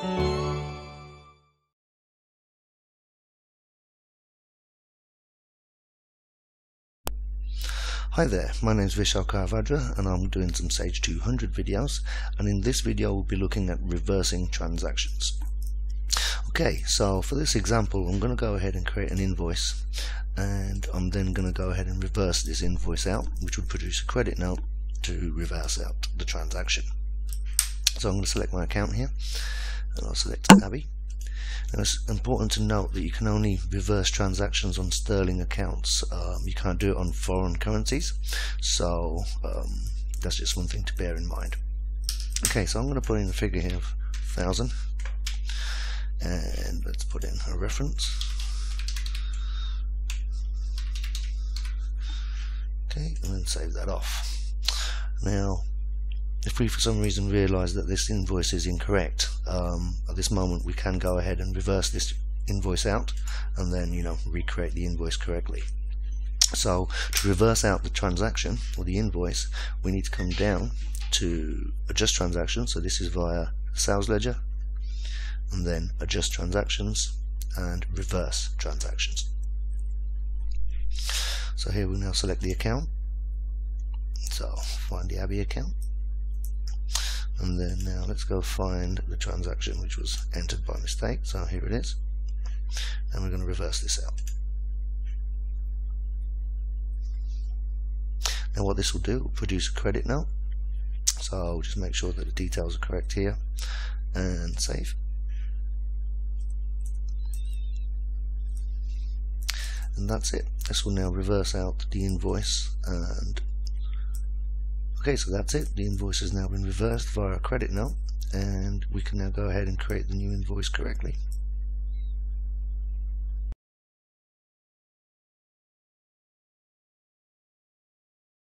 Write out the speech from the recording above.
Hi there, my name is Vishal Karavadra and I'm doing some Sage 200 videos and in this video we'll be looking at reversing transactions. Okay, so for this example I'm going to go ahead and create an invoice and I'm then going to go ahead and reverse this invoice out which would produce a credit note to reverse out the transaction. So I'm going to select my account here and I'll select Abby and it's important to note that you can only reverse transactions on sterling accounts. Um, you can't do it on foreign currencies. So um, that's just one thing to bear in mind. Okay, so I'm going to put in a figure here of 1000 and let's put in a reference. Okay, and then save that off. Now, if we for some reason realize that this invoice is incorrect um, at this moment we can go ahead and reverse this invoice out and then you know recreate the invoice correctly. So to reverse out the transaction or the invoice we need to come down to adjust transactions. So this is via sales ledger and then adjust transactions and reverse transactions. So here we now select the account. So find the Abby account and then now. Let's go find the transaction which was entered by mistake. So here it is. And we're going to reverse this out. Now what this will do will produce a credit note. So I'll just make sure that the details are correct here and save and that's it. This will now reverse out the invoice and Okay, so that's it. The invoice has now been reversed via a credit note and we can now go ahead and create the new invoice correctly.